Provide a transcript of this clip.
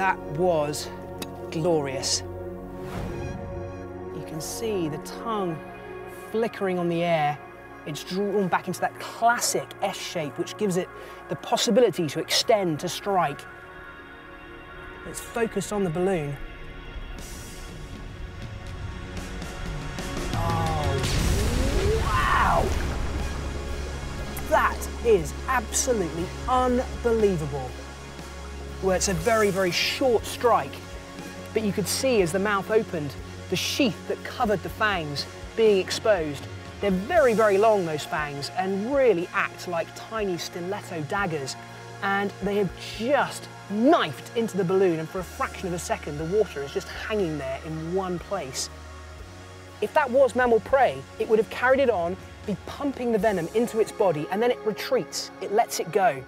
That was glorious. You can see the tongue flickering on the air. It's drawn back into that classic S shape, which gives it the possibility to extend, to strike. It's focused on the balloon. Oh, wow! That is absolutely unbelievable. Well, it's a very, very short strike, but you could see as the mouth opened, the sheath that covered the fangs being exposed. They're very, very long, those fangs, and really act like tiny stiletto daggers. And they have just knifed into the balloon, and for a fraction of a second, the water is just hanging there in one place. If that was mammal prey, it would have carried it on, be pumping the venom into its body, and then it retreats, it lets it go.